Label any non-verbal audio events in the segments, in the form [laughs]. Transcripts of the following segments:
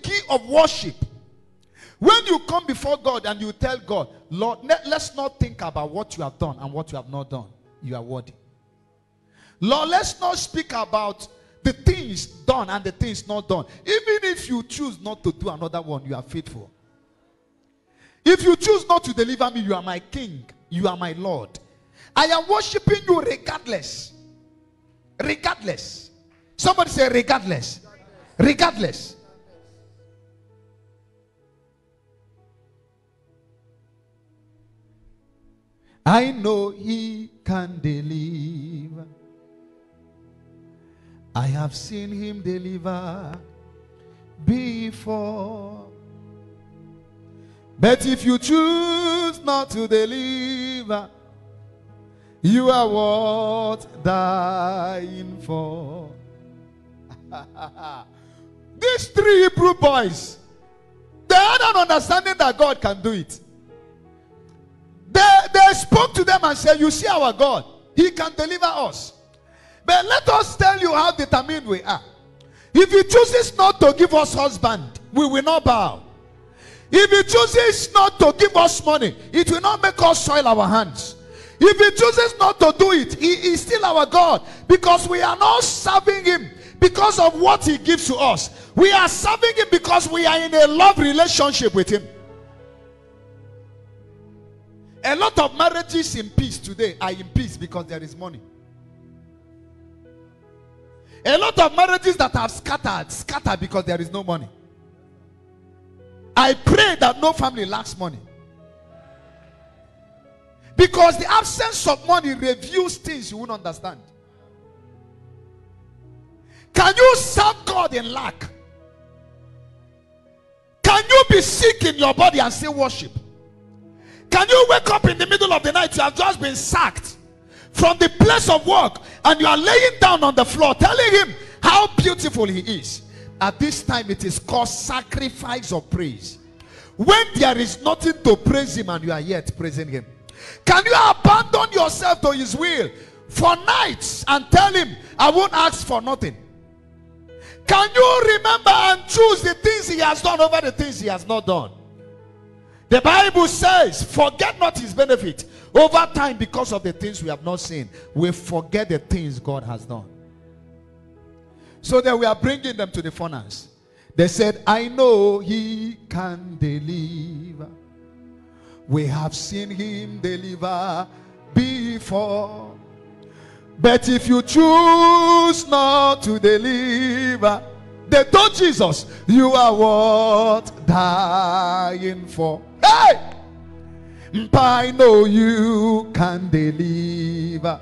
key of worship. When you come before God and you tell God, Lord, let, us not think about what you have done and what you have not done. You are worthy. Lord, let's not speak about the things done and the things not done. Even if you choose not to do another one, you are faithful. If you choose not to deliver me, you are my king, you are my Lord. I am worshiping you regardless. Regardless. Somebody say, regardless. Regardless. I know he can deliver. I have seen him deliver before. But if you choose not to deliver, you are worth dying for. [laughs] These three Hebrew boys, they had an understanding that God can do it. They, spoke to them and said, You see our God, He can deliver us. But let us tell you how determined we are. If He chooses not to give us husband, we will not bow. If He chooses not to give us money, it will not make us soil our hands. If He chooses not to do it, He is still our God because we are not serving Him because of what He gives to us. We are serving Him because we are in a love relationship with Him. A lot of marriages in peace today are in peace because there is money. A lot of marriages that have scattered, scattered because there is no money. I pray that no family lacks money. Because the absence of money reveals things you won't understand. Can you serve God in lack? Can you be sick in your body and still worship? Can you wake up in the middle of the night? You have just been sacked from the place of work and you are laying down on the floor telling him how beautiful he is. At this time, it is called sacrifice of praise. When there is nothing to praise him and you are yet praising him, can you abandon yourself to his will for nights and tell him, I won't ask for nothing? Can you remember and choose the things he has done over the things he has not done? The Bible says, forget not his benefit. Over time, because of the things we have not seen, we forget the things God has done. So that we are bringing them to the furnace. They said, I know he can deliver. We have seen him deliver before. But if you choose not to deliver, they told Jesus, You are worth dying for. Hey! I know you can deliver.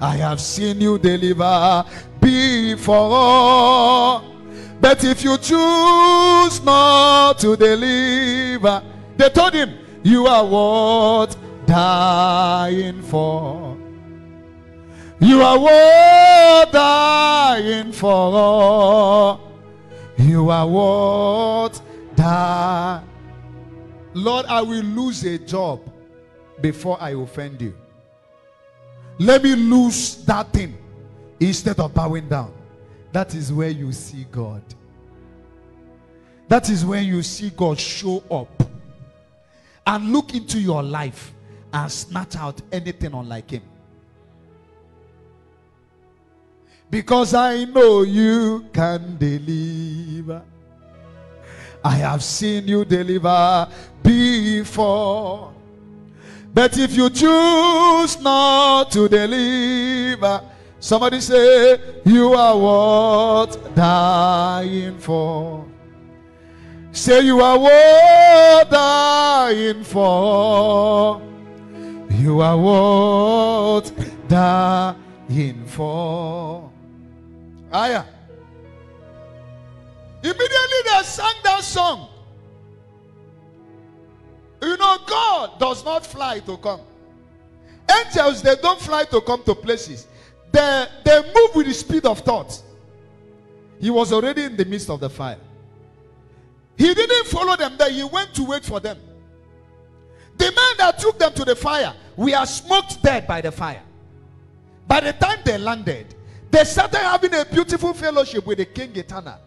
I have seen you deliver before. But if you choose not to deliver, they told him, You are worth dying for. You are worth dying for. all. You are what dying. Lord, I will lose a job before I offend you. Let me lose that thing instead of bowing down. That is where you see God. That is where you see God show up and look into your life and snatch out anything unlike Him. Because I know you can deliver. I have seen you deliver before. But if you choose not to deliver, somebody say, You are worth dying for. Say, You are worth dying for. You are worth dying for. Aya. Immediately they sang that song. You know, God does not fly to come. Angels, they don't fly to come to places. They, they move with the speed of thought. He was already in the midst of the fire. He didn't follow them there. He went to wait for them. The man that took them to the fire, we are smoked dead by the fire. By the time they landed, they started having a beautiful fellowship with the king eternal.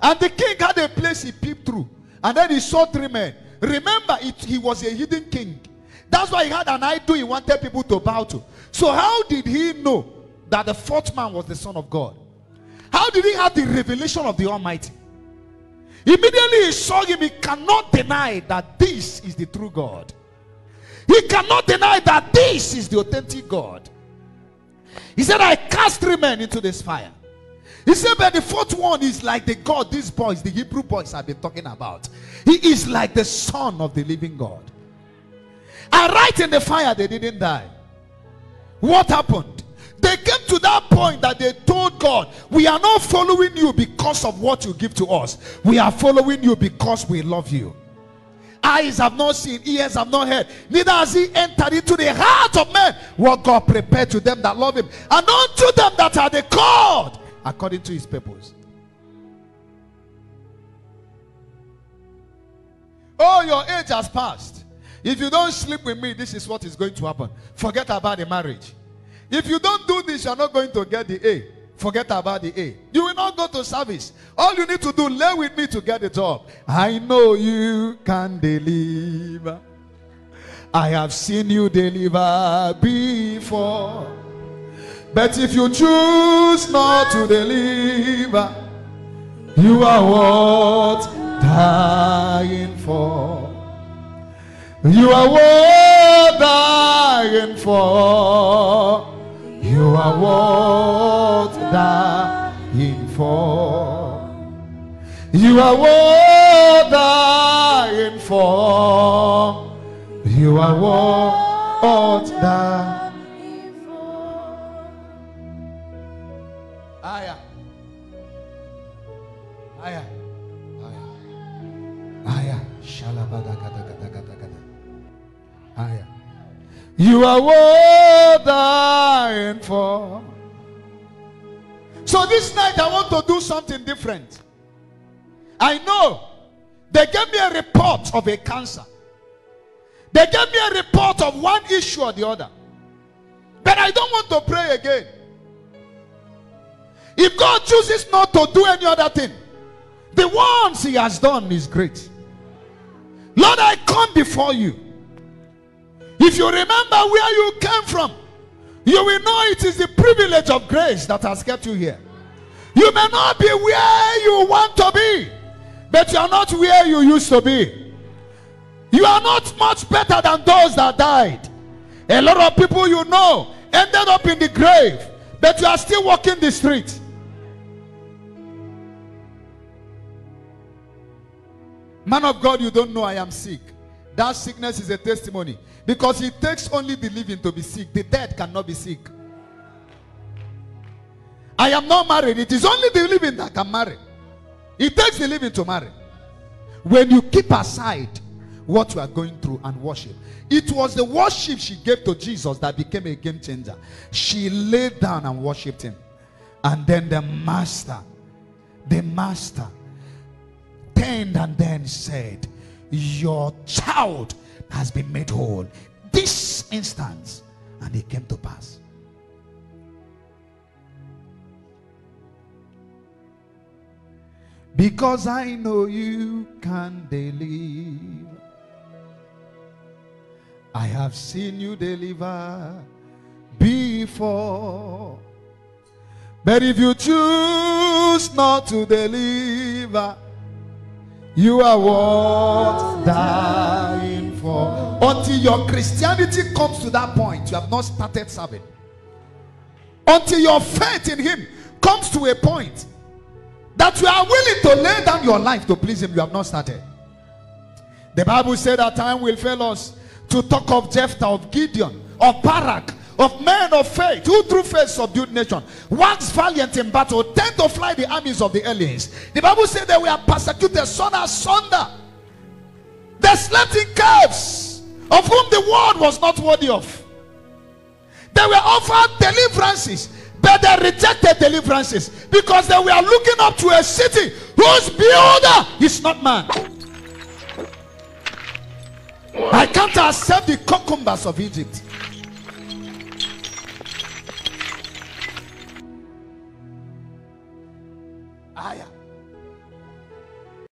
And the king had a place he peeped through. And then he saw three men. Remember, it, he was a hidden king. That's why he had an idol he wanted people to bow to. So, how did he know that the fourth man was the Son of God? How did he have the revelation of the Almighty? Immediately he saw him, he cannot deny that this is the true God. He cannot deny that this is the authentic God. He said, I cast three men into this fire. He said, but the fourth one is like the God these boys, the Hebrew boys, I've been talking about. He is like the Son of the living God. And right in the fire, they didn't die. What happened? They came to that point that they told God, We are not following you because of what you give to us. We are following you because we love you. Eyes have not seen, ears have not heard, neither has he entered into the heart of men what God prepared to them that love him, and unto them that are the called according to his purpose. Oh, your age has passed. If you don't sleep with me, this is what is going to happen. Forget about the marriage. If you don't do this, you're not going to get the A. Forget about the A. You will not go to service. All you need to do, lay with me to get the job. I know you can deliver. I have seen you deliver before. But if you choose not to deliver, you are worth dying for. You are worth dying for. You are worth dying for. You are worth dying for. You are worth dying for. Aya. Aya. Aya. Aya. Shalabadagadagadagadagada. Aya. You are worth dying for. So this night I want to do something different. I know they gave me a report of a cancer. They gave me a report of one issue or the other. But I don't want to pray again. If God chooses not to do any other thing, the ones He has done is great. Lord, I come before you. If you remember where you came from, you will know it is the privilege of grace that has kept you here. You may not be where you want to be, but you are not where you used to be. You are not much better than those that died. A lot of people you know ended up in the grave, but you are still walking the street. Man of God, you don't know I am sick. That sickness is a testimony. Because it takes only the living to be sick. The dead cannot be sick. I am not married. It is only the living that can marry. It takes the living to marry. When you keep aside what you are going through and worship. It was the worship she gave to Jesus that became a game changer. She laid down and worshiped him. And then the master, the master turned and then said, Your child has been made whole. This instance, and it came to pass. Because I know you can deliver. I have seen you deliver before. But if you choose not to deliver, you are worth dying for. Until your Christianity comes to that point, you have not started serving. Until your faith in Him comes to a point that you are willing to lay down your life to please Him, you have not started. The Bible said that time will fail us to talk of Jephthah, of Gideon, of Barak, of men of faith who through faith subdued nation, once valiant in battle, tend to fly the armies of the aliens. The Bible said they were persecuted, son asunder. They slept in caves, of whom the world was not worthy of. They were offered deliverances, but they rejected deliverances because they were looking up to a city whose builder is not man. I can't accept the cucumbers of Egypt.